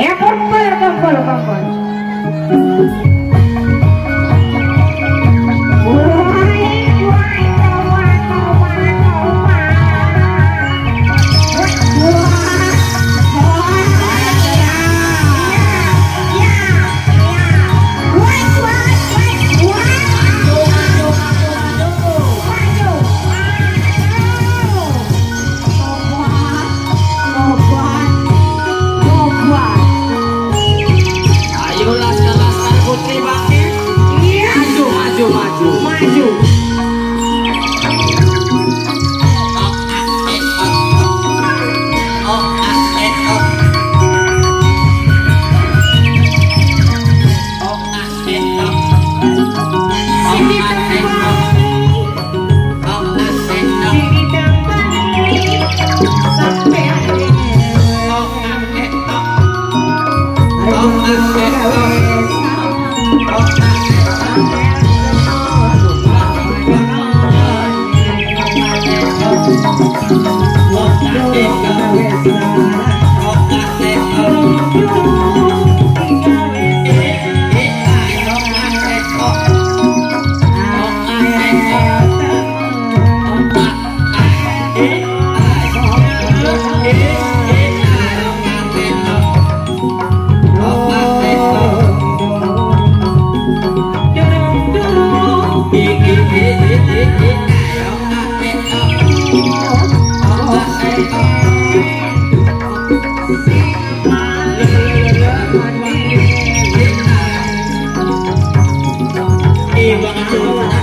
Aí acompanha, por acompanha. Oh, ah, eh, oh. Oh,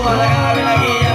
Malagari lagi